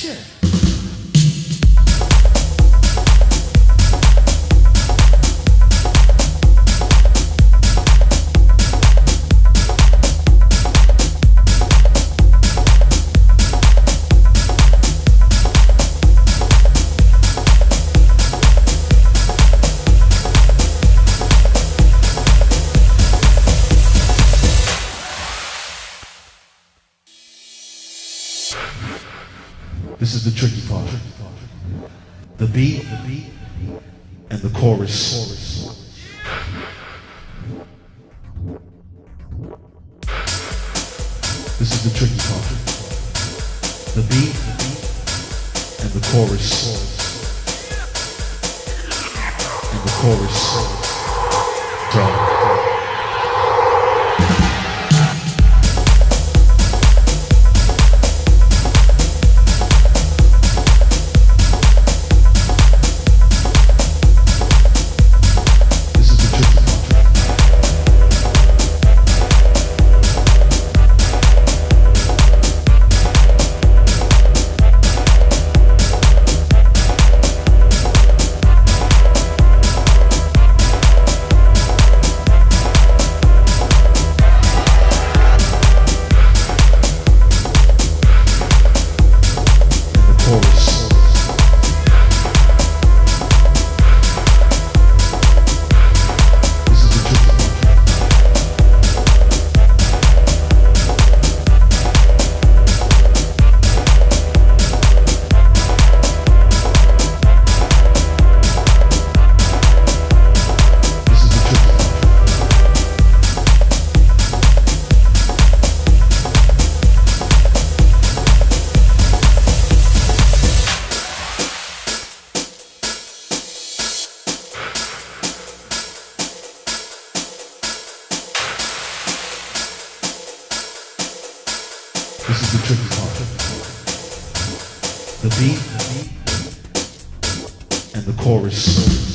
Shit. This is the tricky part. The beat and the chorus. This is the tricky part. The beat and the chorus. And the chorus. Drum. Tricky part. The beat and the chorus.